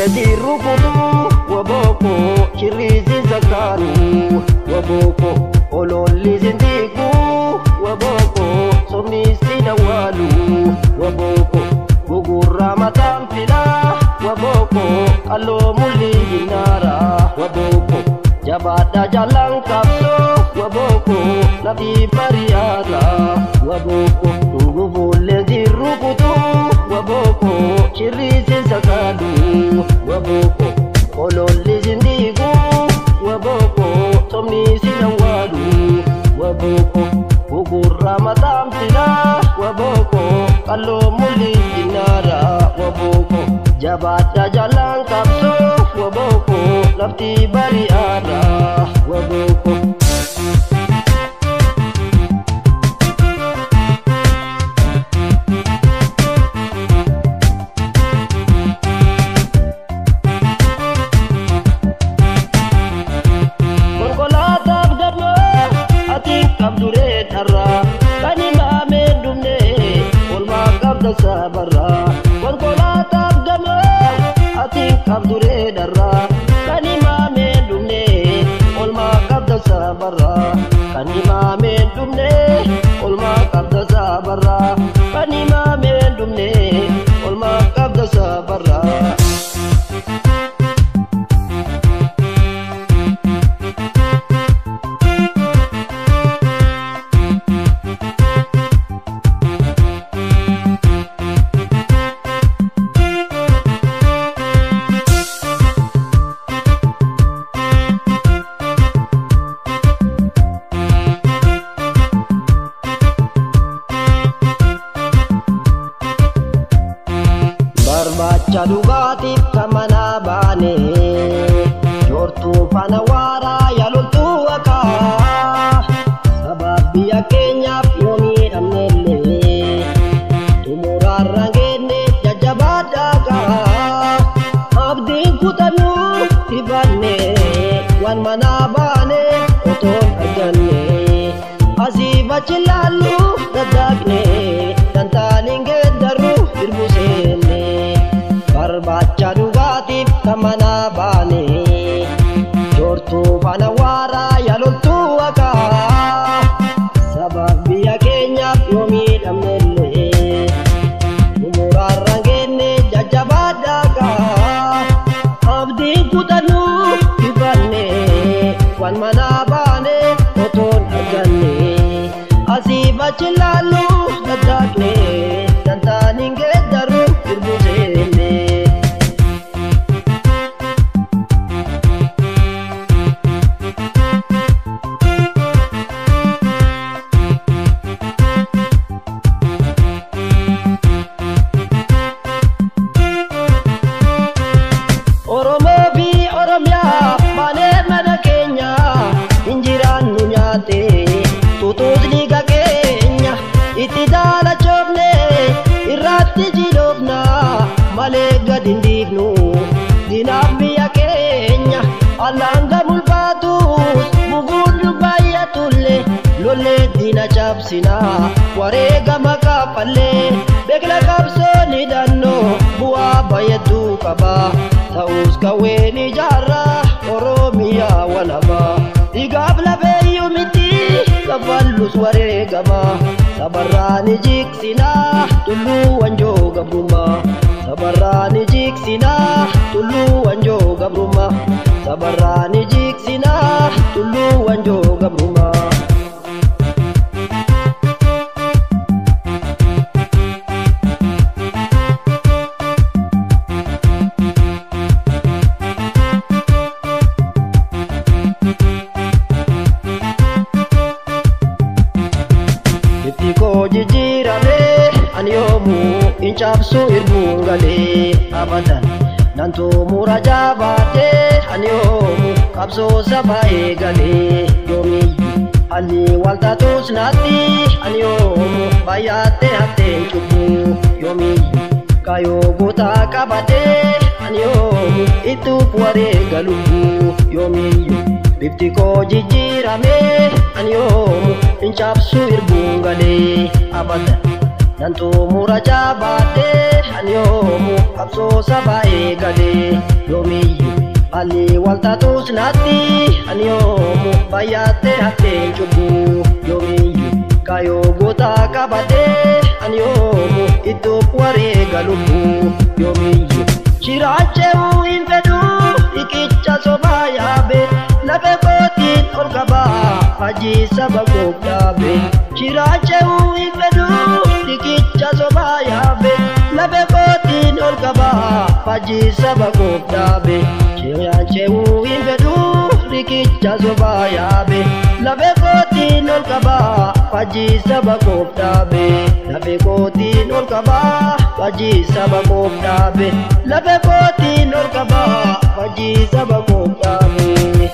Nadirukutu waboko shirizi zakaru waboko ololli zindiku waboko somnisi dawalu waboko gugurra mataan waboko alomuli mulli waboko jabata jalan qabso waboko nabii bariyaata waboko dungufuullee jirrukutu waboko shirriisi zakaru wa boko abda tak konkolaataaf gamaa Kau abduree darra kan imaamee dhumne olmaa qabda sabara kan imaamee dhumne. Faana waaraa yaaloltuu hakaa sabaaf biyya keenyaaf yoo miidhamnellee xumuraarraan geenne jajjabaadhaagaa abdiin kutannuu dibanne waan manaa baane otoon arganne asii bachi laallu daddaaqne dantaaniin geeddarru dirbu seenne barbaacha dhugaatiif kan manaa baane Hello, the darkness. gad hin dhiifnu dinaaf biyya keenya allaanga mulfaatus muguuddu baayyatullee lollee dina cabsina wareega maqaa fallee beekla qabsoonni dhannoo bu'aa baay'attuu qaba ta'us qawween ijaarra oromiyaa walaba dhigaaf lafeeyyuu miti kafallus wareegama sabarraan jiksinaa tulluu wanjoo gabrumaa. Sabarraan jiksinaa tulluu wanjoo gabrummaa sabarraan jiksinaa tulluu wanjoo cabsuu irbuun galee abadan. Nanto muraja rajaa baatee ani sabai qabsoo yomi. Eegalee yoomiyyuu ani waltatuus naatti ani hoomu baay'aattee hafteen cubbuu yoomiyyuu kayoo guutaa qabatee ani hoomu ittuuf wareega lubbuu yoomiyyuu bifti koo jijjiiramee ani abadan. Nanto Nantuumu rajaa baatee ani yoomu qabsoosa baay'ee galee yoomiyyuu ani waltatuus naatti ani yoomu bayyaattee hattee cubbuu yoomiyyuu kaayoo gootaa qabatee ani yoomu iddoo wareega lubbuu yoomiyyuu shiraachee hin fedhu dhiqicha sobaa yaabe lafe kootiin ol qabaa hajii saba googdaabe shiraachee sobaa yaabe lafe kootiin ol qabaa hajii saba koof dhaabe shiraacha'uu hin fedhuu dhiqicha sobaa yaabe lafe kootiin ol qabaa hajii saba koof dhaabe lafe kootiin ol qabaa hajii saba koof dhaabe lafe kootiin ol qabaa hajii saba koof dhaabe.